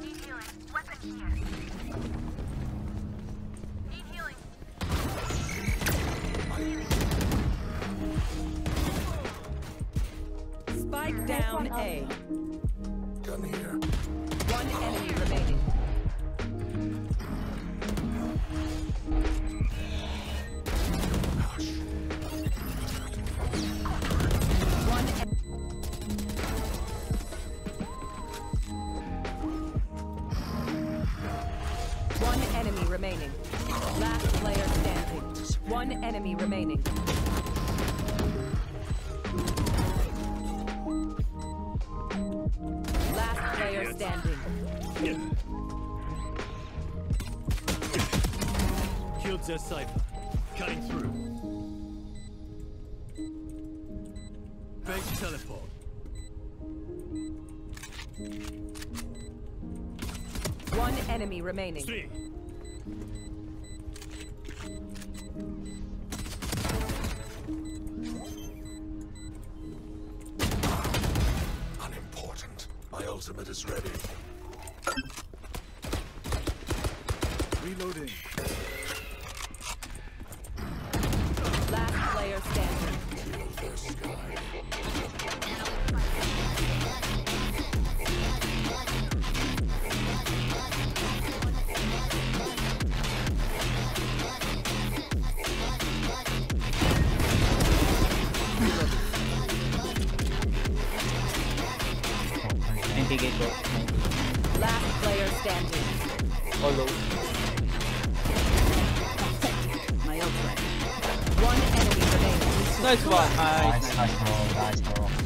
Need healing. Weapon here. Need healing. Spike down A. One enemy remaining. Last player standing. One enemy remaining. Last player standing. Killed their Cypher. Cutting through. Fake teleport. One enemy remaining. Three. Unimportant. My ultimate is ready. Reloading. Anti-gate ko. Last player standing. Follow. My ultimate. One enemy remaining. Nice one. Nice. Nice, nice bro, nice bro.